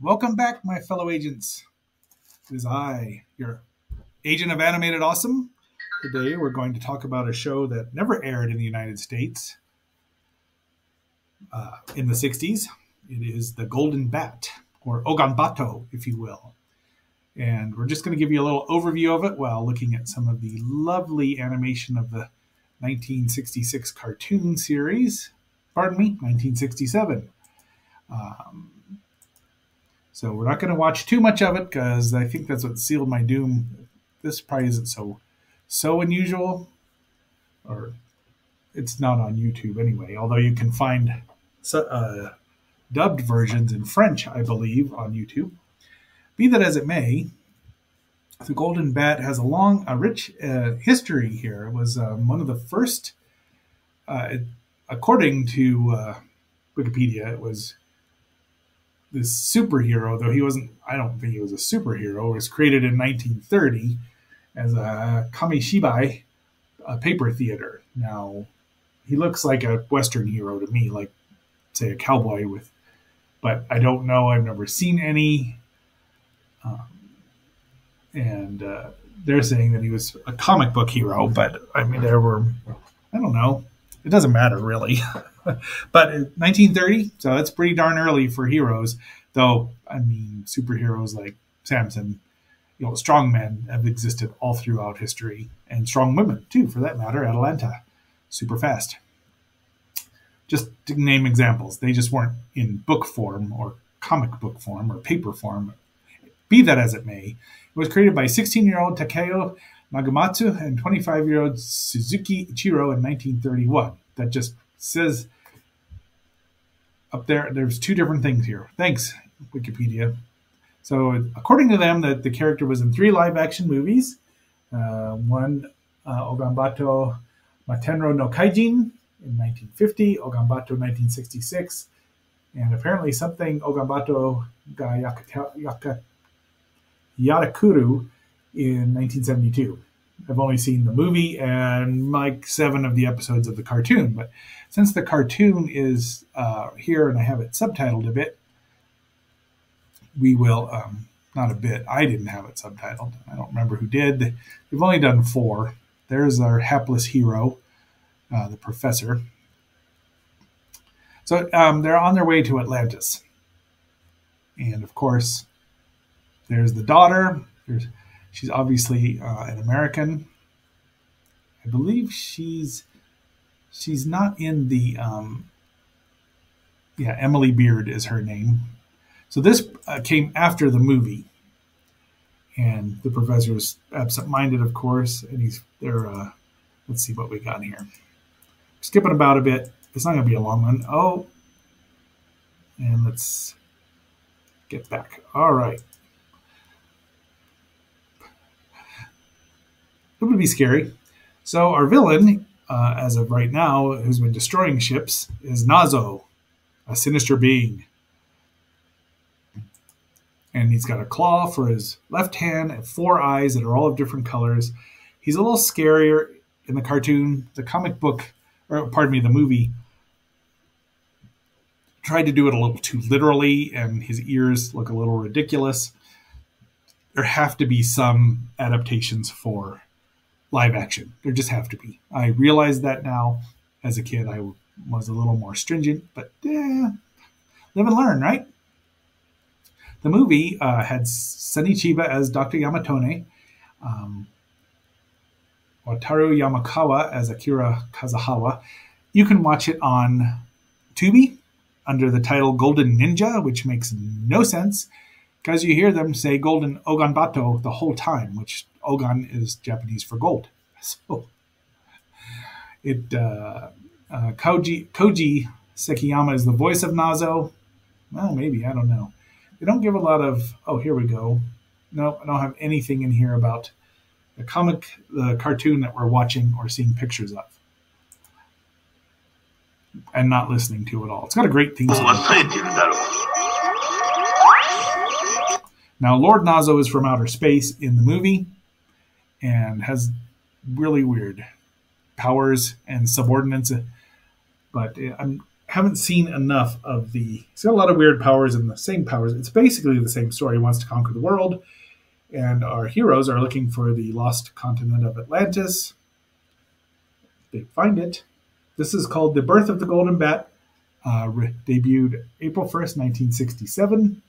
Welcome back, my fellow agents. It is I, your agent of animated awesome. Today we're going to talk about a show that never aired in the United States uh, in the 60s. It is The Golden Bat, or Oganbato, if you will. And we're just going to give you a little overview of it while looking at some of the lovely animation of the 1966 cartoon series. Pardon me, 1967. Um, so we're not going to watch too much of it because I think that's what sealed my doom. This probably isn't so so unusual, or it's not on YouTube anyway. Although you can find uh, dubbed versions in French, I believe, on YouTube. Be that as it may, the Golden Bat has a long, a rich uh, history here. It was um, one of the first, uh, according to uh, Wikipedia, it was this superhero, though he wasn't, I don't think he was a superhero, was created in 1930 as a Kamishibai a paper theater. Now, he looks like a Western hero to me, like, say, a cowboy with, but I don't know. I've never seen any. Um, and uh, they're saying that he was a comic book hero, but I mean, there were, I don't know. It doesn't matter really. but 1930, so that's pretty darn early for heroes. Though I mean, superheroes like Samson, you know, strong men have existed all throughout history, and strong women too, for that matter. Atalanta, super fast. Just to name examples, they just weren't in book form or comic book form or paper form. Be that as it may, it was created by 16-year-old Takeo Nagamatsu and 25-year-old Suzuki Ichiro in 1931. That just says up there, there's two different things here. Thanks, Wikipedia. So, according to them, that the character was in three live-action movies. Uh, one, uh, Oganbato Matenro no Kaijin in 1950, Oganbato 1966, and apparently something Ogambato ga in 1972. I've only seen the movie and like seven of the episodes of the cartoon, but since the cartoon is uh, here and I have it subtitled a bit, we will, um, not a bit, I didn't have it subtitled. I don't remember who did. We've only done four. There's our hapless hero, uh, the professor. So um, they're on their way to Atlantis. And of course, there's the daughter. There's, she's obviously uh, an American. I believe she's she's not in the um, yeah Emily Beard is her name. So this uh, came after the movie, and the professor is absent-minded, of course, and he's there. Uh, let's see what we got here. Skipping about a bit. It's not going to be a long one. Oh, and let's get back. All right. It would be scary. So our villain uh, as of right now, who's been destroying ships, is Nazo, a sinister being. And he's got a claw for his left hand and four eyes that are all of different colors. He's a little scarier in the cartoon. The comic book, or pardon me, the movie tried to do it a little too literally, and his ears look a little ridiculous. There have to be some adaptations for live action. There just have to be. I realize that now. As a kid, I was a little more stringent, but eh, live and learn, right? The movie uh, had Sonny Chiba as Dr. Yamatone, um, Wataru Yamakawa as Akira Kazahawa. You can watch it on Tubi under the title Golden Ninja, which makes no sense because you hear them say Golden Oganbato the whole time, which Ogan is Japanese for gold. So it uh, uh, Koji Koji Sekiyama is the voice of Nazo. Well, maybe I don't know. They don't give a lot of. Oh, here we go. no, I don't have anything in here about the comic, the cartoon that we're watching or seeing pictures of. And not listening to at all. It's got a great theme song. Now, Lord Nazo is from outer space in the movie and has really weird powers and subordinates. But I haven't seen enough of the. He's got a lot of weird powers and the same powers. It's basically the same story. He wants to conquer the world, and our heroes are looking for the lost continent of Atlantis. They find it. This is called The Birth of the Golden Bat. Uh, debuted April 1st, 1967.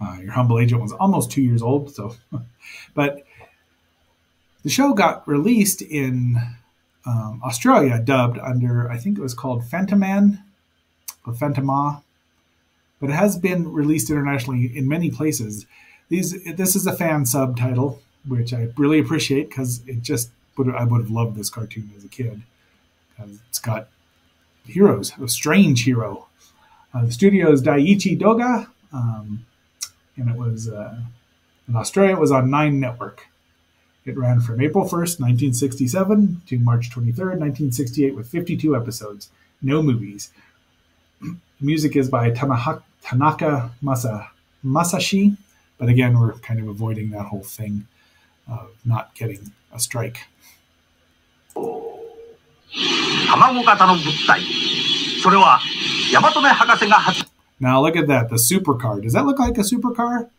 Uh, your humble agent was almost two years old, so, but the show got released in um, Australia, dubbed under I think it was called Phantoman or Phantoma, but it has been released internationally in many places. These this is a fan subtitle, which I really appreciate because it just would I would have loved this cartoon as a kid because it's got heroes, a strange hero. Uh, the studio is Daiichi Doga. Um, and it was uh, in Australia. It was on Nine Network. It ran from April 1st, 1967 to March 23rd, 1968, with 52 episodes. No movies. Music is by Tanaka Masa, Masashi, but again, we're kind of avoiding that whole thing of not getting a strike. Now look at that, the supercar. Does that look like a supercar?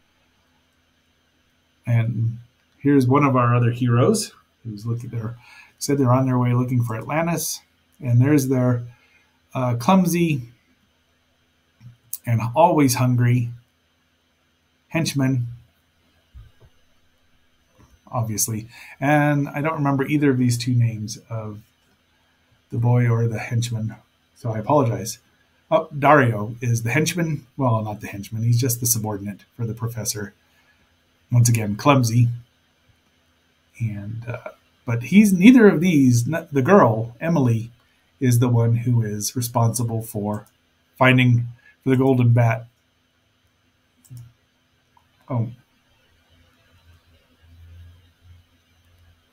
And here's one of our other heroes who's looking there. Said they're on their way looking for Atlantis, and there's their uh, clumsy and always hungry henchman, obviously. And I don't remember either of these two names of the boy or the henchman, so I apologize. Oh, Dario is the henchman. Well, not the henchman. He's just the subordinate for the professor. Once again, clumsy. And uh, but he's neither of these. The girl Emily is the one who is responsible for finding for the golden bat. Oh.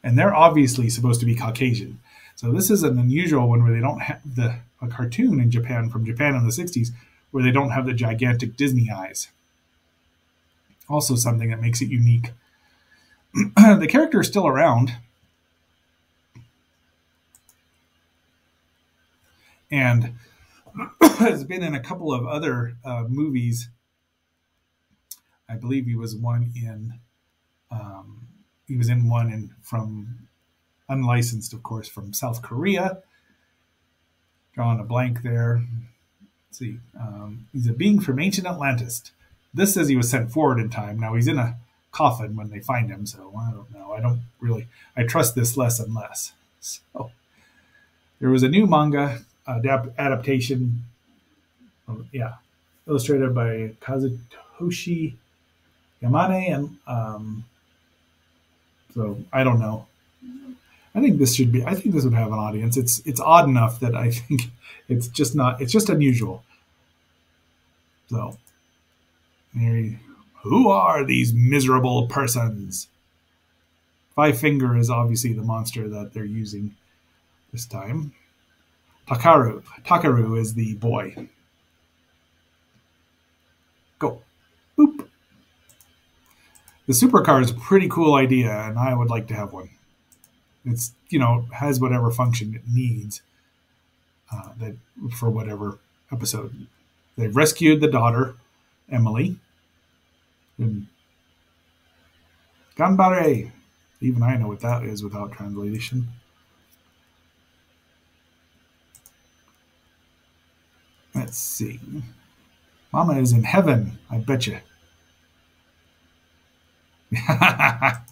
And they're obviously supposed to be Caucasian. So this is an unusual one where they don't have the a cartoon in Japan from Japan in the 60s where they don't have the gigantic Disney eyes. Also something that makes it unique. the character is still around. And has been in a couple of other uh, movies. I believe he was one in um, he was in one in from unlicensed, of course, from South Korea. Drawing a blank there. Let's see. Um, he's a being from ancient Atlantis. This says he was sent forward in time. Now he's in a coffin when they find him, so I don't know. I don't really. I trust this less and less. So there was a new manga adapt- adaptation. Yeah, illustrated by Kazutoshi Yamane, and um, so I don't know. I think this should be. I think this would have an audience. It's it's odd enough that I think it's just not. It's just unusual. So, Mary, who are these miserable persons? Five Finger is obviously the monster that they're using this time. Takaru. Takaru is the boy. Go. Boop. The supercar is a pretty cool idea, and I would like to have one. It's you know has whatever function it needs uh, that for whatever episode. They've rescued the daughter, Emily. And Ganbare. Even I know what that is without translation. Let's see. Mama is in heaven, I bet you.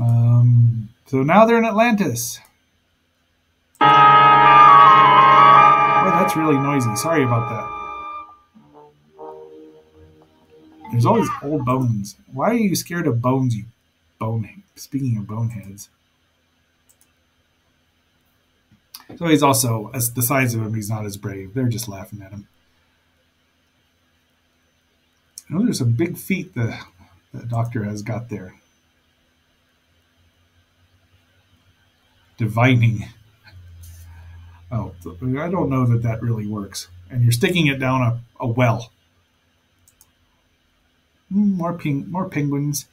Um, so now they're in Atlantis. Oh, that's really noisy. Sorry about that. There's always old bones. Why are you scared of bones, you bone? Speaking of boneheads. So he's also, as the size of him, he's not as brave. They're just laughing at him. know there's some big feet the, the doctor has got there. Divining. Oh, I don't know that that really works. And you're sticking it down a, a well. Hmm, more ping, more penguins.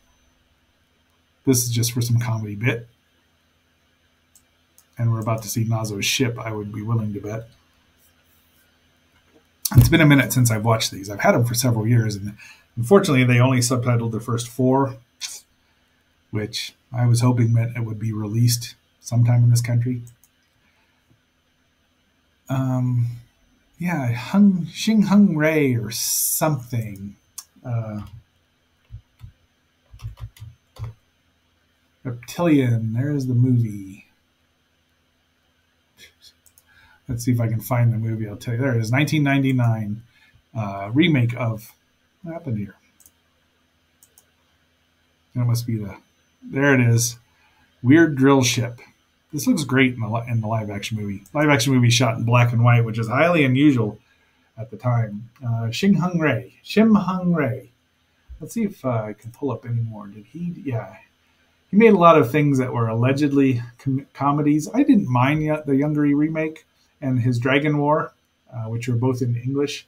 This is just for some comedy bit. And we're about to see Nazo's ship, I would be willing to bet. It's been a minute since I've watched these. I've had them for several years, and unfortunately, they only subtitled the first four, which I was hoping meant it would be released sometime in this country. Um, yeah, Hung Xing Hung Ray or something. Uh, Reptilian. There's the movie. Let's see if I can find the movie. I'll tell you. There it is. 1999 uh, remake of. What happened here? That must be the. There it is. Weird drill ship. This looks great in the in the live action movie. Live action movie shot in black and white, which is highly unusual at the time. Uh, Xing Hung Ray. Shim Hyung-rae. Let's see if uh, I can pull up any more. Did he? Yeah, he made a lot of things that were allegedly com- comedies. I didn't mind the Yongary remake and his Dragon War, uh, which are both in English.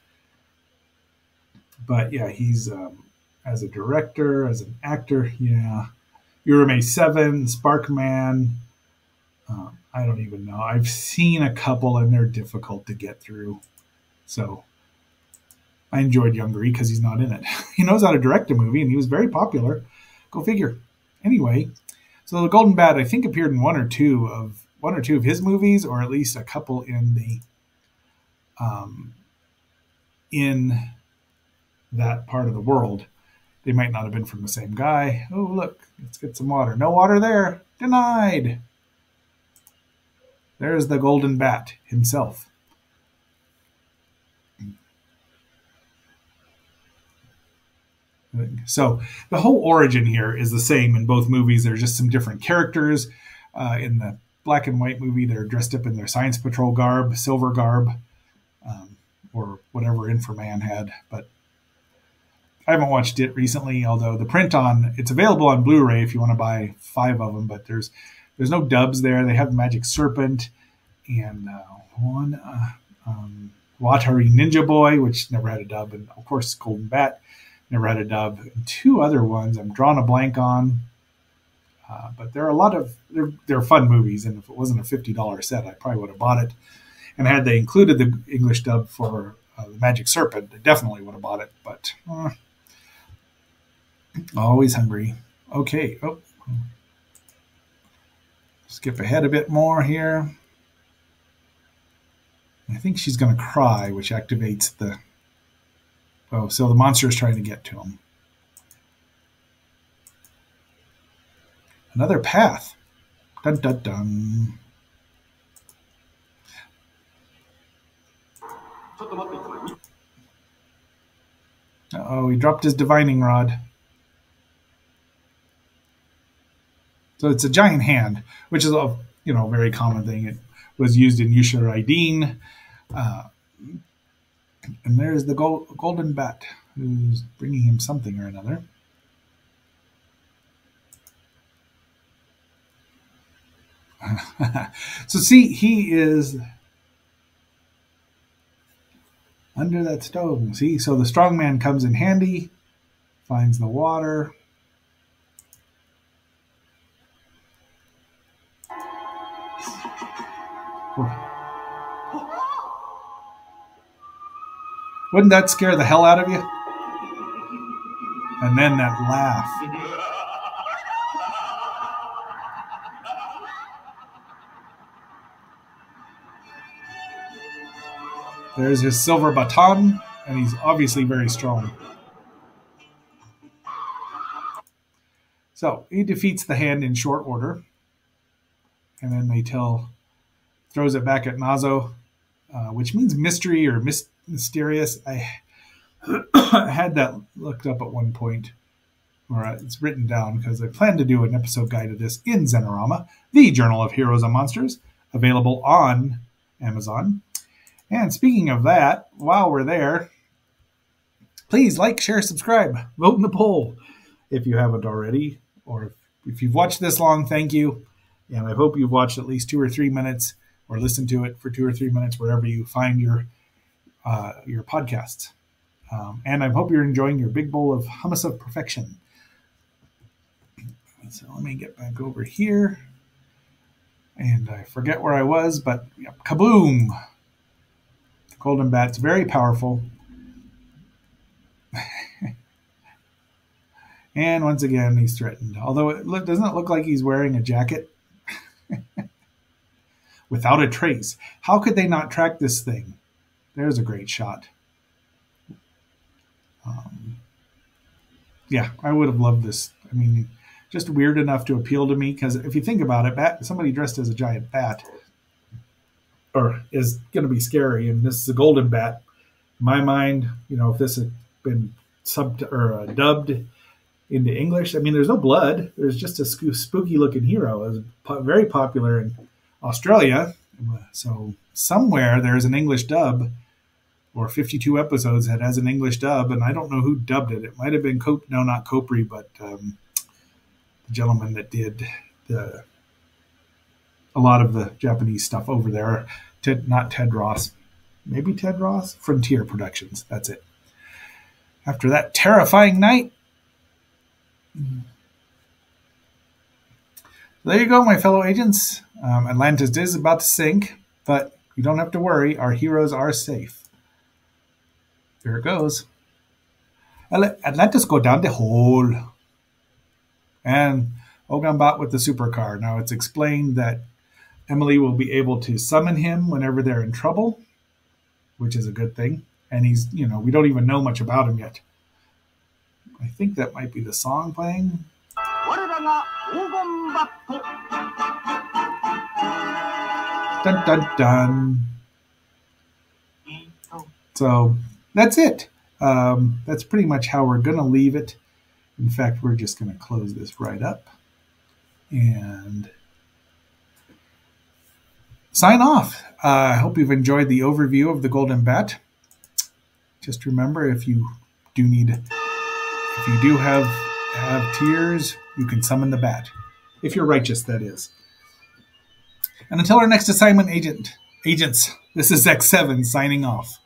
But yeah, he's um, as a director, as an actor, yeah. Urumei Seven, Sparkman. Um, I don't even know. I've seen a couple and they're difficult to get through. So I enjoyed Yongary because he's not in it. he knows how to direct a movie and he was very popular. Go figure. Anyway, so the Golden Bat I think appeared in one or two of one or two of his movies, or at least a couple in the um, in that part of the world. They might not have been from the same guy. Oh, look, let's get some water. No water there. Denied. There's the Golden Bat himself. So the whole origin here is the same in both movies. There's just some different characters. Uh, in the black and white movie, they're dressed up in their Science Patrol garb, silver garb, um, or whatever Inframan had. But I haven't watched it recently. Although the print on it's available on Blu-ray if you want to buy five of them. But there's there's no dubs there. They have Magic Serpent and uh, one uh, um, Watari Ninja Boy, which never had a dub, and of course Golden Bat never had a dub. And two other ones I'm drawing a blank on. Uh, but there are a lot of they're they're fun movies, and if it wasn't a fifty dollar set, I probably would have bought it. And had they included the English dub for uh, the Magic Serpent, I definitely would have bought it. But uh, always hungry. Okay. Oh, skip ahead a bit more here. I think she's going to cry, which activates the Oh, so the monster is trying to get to him. Another path. Dun dun dun. oh, he dropped his divining rod. So it's a giant hand, which is a you know very common thing. It was used in Yusha Raideen. Uh, and there's the gold, golden bat who's bringing him something or another. so see, he is under that stove. See, so the strong man comes in handy, finds the water. Wouldn't that scare the hell out of you? And then that laugh. There's his silver baton, and he's obviously very strong. So he defeats the hand in short order, and then they tell, throws it back at Nazo, uh, which means mystery or mis- mysterious. I had that looked up at one point, or it's written down because I plan to do an episode guide of this in Xenorama, the Journal of Heroes and Monsters, available on Amazon. And speaking of that, while we're there, Please like, share, subscribe, vote in the poll if you haven't already. Or if you've watched this long, thank you. And I hope you've watched at least two or three minutes or listened to it for two or three minutes wherever you find your uh, your podcasts. Um, and I hope you're enjoying your big bowl of hummus of perfection. So let me get back over here. And I forget where I was, but yep, kaboom! The golden bat's very powerful. and once again, he's threatened. Although it doesn't it look like he's wearing a jacket? Without a trace. How could they not track this thing? There's a great shot. Um, yeah, I would have loved this. I mean, just weird enough to appeal to me because if you think about it, bat, somebody dressed as a giant bat or is going to be scary, and this is a golden bat. In my mind, you know, if this had been sub or uh, dubbed into English, I mean, there's no blood. There's just a spooky looking hero. It was very popular in Australia. So somewhere there's an English dub or 52 episodes that has an English dub, and I don't know who dubbed it. It might have been Cop- no, not Copri, but um, the gentleman that did the a lot of the Japanese stuff over there. Ted, not Ted Ross, maybe Ted Ross. Frontier Productions. That's it. After that terrifying night. There you go, my fellow agents. Um, Atlantis is about to sink, but you don't have to worry. Our heroes are safe. Here it goes. Atlantis go down the hole. And Oganbot with the supercar. Now it's explained that Emily will be able to summon him whenever they're in trouble, which is a good thing. And he's, you know, we don't even know much about him yet. I think that might be the song playing. Dun dun dun. So that's it. Um, that's pretty much how we're going to leave it. In fact, we're just going to close this right up and sign off. Uh, I hope you've enjoyed the overview of the Golden Bat. Just remember, if you do need, if you do have have tears, you can summon the bat. If you're righteous, that is. And until our next assignment, agent agents, this is X7 signing off.